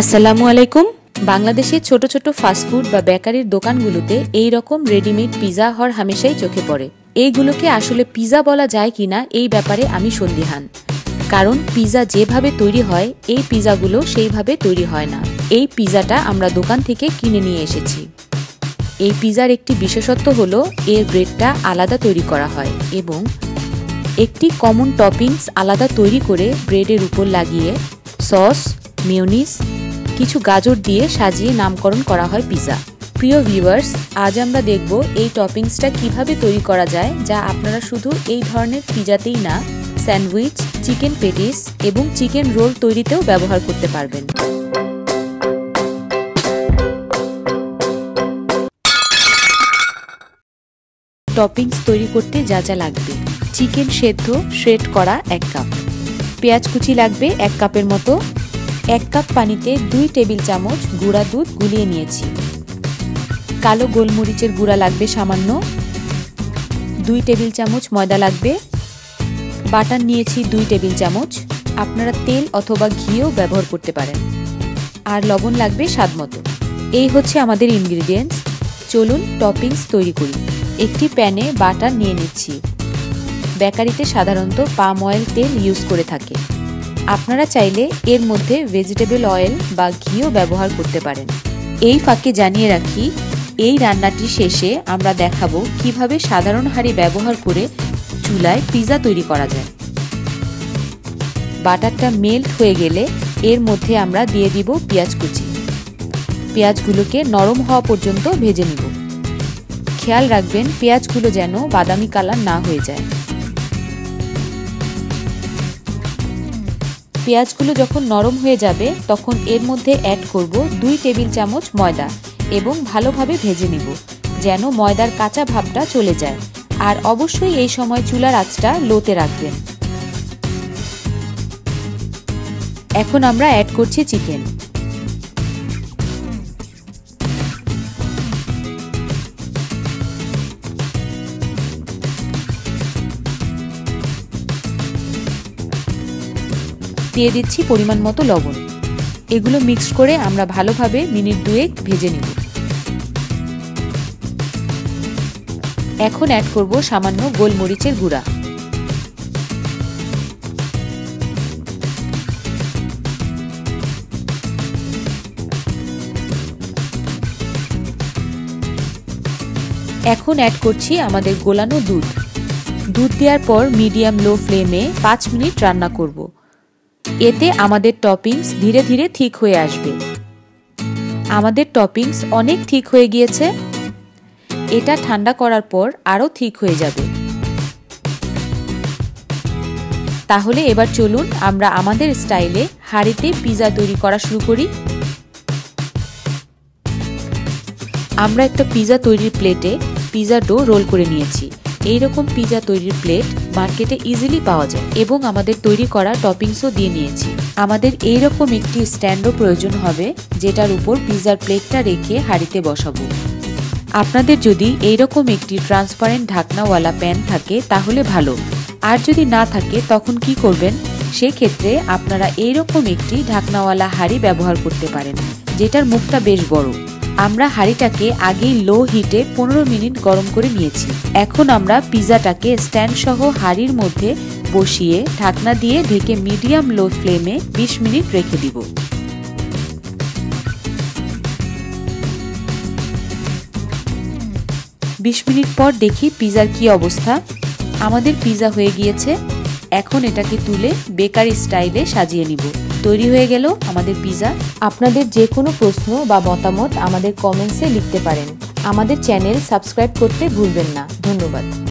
আসসালামু আলাইকুম। বাংলাদেশের ছোট ছোট ফাস্টফুড বা বেকারির দোকানগুলোতে এই রকম রেডিমেড পিজা হর হামেশাই চোখে পড়ে। এইগুলোকে আসলে পিজা বলা যায় কিনা এই ব্যাপারে আমি সন্দিহান। কারণ পিজা যেভাবে তৈরি হয়, এই পিজাগুলো সেইভাবে তৈরি হয় না। এই পিজাটা আমরা দোকান থেকে কিনে নিয়ে এসেছি। এই পিজার একটি বিশেষত্ব হলো, এর ব্রেডটা আলাদা তৈরি করা হয় এবং একটি কমন টপিংস আলাদা তৈরি করে ব্রেডের উপর লাগিয়ে সস মিউনিস কিছু গাজর দিয়ে সাজিয়ে নামকরণ করা হয় পিৎজা প্রিয় ভিউয়ার্স আজ আমরা দেখব এই টপিংসটা কীভাবে তৈরি করা যায়, যা আপনারা শুধু এই ধরনের পিজাতেই না, স্যান্ডউইচ, চিকেন পেটিস এবং চিকেন রোল তৈরিতেও ব্যবহার করতে পারবেন। টপিংস তৈরি করতে যা যা লাগবে। চিকেন সেদ্ধ শ্রেড করা এক কাপ। পেঁয়াজ কুচি লাগবে এক কাপের মতো। এক কাপ পানিতে দুই টেবিল চামচ গুঁড়া দুধ গুলিয়ে নিয়েছি। কালো গোলমরিচের গুঁড়া লাগবে সামান্য। দুই টেবিল চামচ ময়দা লাগবে। বাটার নিয়েছি দুই টেবিল চামচ। আপনারা তেল অথবা ঘিও ব্যবহার করতে পারেন। আর লবণ লাগবে স্বাদ মতো। এই হচ্ছে আমাদের ইনগ্রিডিয়েন্টস চলুন টপিংস তৈরি করি। একটি প্যানে বাটার নিয়ে নিচ্ছি। বেকারিতে সাধারণত পাম অয়েল তেল ইউজ করে থাকে। আপনারা চাইলে এর মধ্যে ভেজিটেবল অয়েল বা ঘিও ব্যবহার করতে পারেন। এই ফাঁকে জানিয়ে রাখি, এই রান্নাটি শেষে আমরা দেখাবো কীভাবে সাধারণ হাঁড়ি ব্যবহার করে চুলায় পিৎজা তৈরি করা যায়। বাটারটা মেল্ট হয়ে গেলে এর মধ্যে আমরা দিয়ে দিব পেঁয়াজ কুচি। পেঁয়াজগুলোকে নরম হওয়া পর্যন্ত ভেজে নিব। খেয়াল রাখবেন, পেঁয়াজগুলো যেন বাদামি কালার না হয়ে যায়। পেঁয়াজগুলো যখন নরম হয়ে যাবে, তখন এর মধ্যে অ্যাড করব দুই টেবিল চামচ ময়দা এবং ভালোভাবে ভেজে নিব, যেন ময়দার কাঁচা ভাবটা চলে যায়। আর অবশ্যই এই সময় চুলার আঁচটা লোতে রাখবেন। এখন আমরা অ্যাড করছি চিকেন দিয়ে দিচ্ছি পরিমাণ মতো লবণ। এগুলো মিক্স করে আমরা ভালোভাবে মিনিট দুয়েক ভেজে নিব। এখন অ্যাড করব সামান্য গোলমরিচের গুঁড়া। এখন অ্যাড করছি আমাদের গোলানো দুধ। দুধ দেওয়ার পর মিডিয়াম লো ফ্লেমে পাঁচ মিনিট রান্না করব। এতে আমাদের টপিংস ধীরে ধীরে ঠিক হয়ে আসবে। আমাদের টপিংস অনেক ঠিক হয়ে গিয়েছে। এটা ঠান্ডা করার পর আরও ঠিক হয়ে যাবে। তাহলে এবার চলুন আমরা আমাদের স্টাইলে হাঁড়িতে পিজা তৈরি করা শুরু করি। আমরা একটা পিজা তৈরির প্লেটে পিজা ডো রোল করে নিয়েছি। এইরকম পিজা তৈরির প্লেট মার্কেটে ইজিলি পাওয়া যায় এবং আমাদের তৈরি করা টপিংসও দিয়ে নিয়েছি। আমাদের এইরকম একটি স্ট্যান্ডও প্রয়োজন হবে, যেটার উপর পিজার প্লেটটা রেখে হাঁড়িতে বসাবো। আপনাদের যদি এইরকম একটি ট্রান্সপারেন্ট ঢাকনাওয়ালা প্যান থাকে, তাহলে ভালো। আর যদি না থাকে, তখন কি করবেন? সেক্ষেত্রে আপনারা এইরকম একটি ঢাকনাওয়ালা হাঁড়ি ব্যবহার করতে পারেন, যেটার মুখটা বেশ বড়। আমরা হাঁড়িটাকে আগেই লো হিটে পনেরো মিনিট গরম করে নিয়েছি। এখন আমরা পিজাটাকে স্ট্যান্ড সহ হাঁড়ির মধ্যে বসিয়ে ঢাকনা দিয়ে ঢেকে মিডিয়াম লো ফ্লেমে বিশ মিনিট রেখে দিব। বিশ মিনিট পর দেখি পিজার কি অবস্থা। আমাদের পিজা হয়ে গিয়েছে। এখন এটাকে তুলে বেকারি স্টাইলে সাজিয়ে নিব। তৈরি হয়ে গেল আমাদের পিজা আপনাদের যে কোনো প্রশ্ন বা মতামত আমাদের কমেন্টসে লিখতে পারেন। আমাদের চ্যানেল সাবস্ক্রাইব করতে ভুলবেন না। ধন্যবাদ।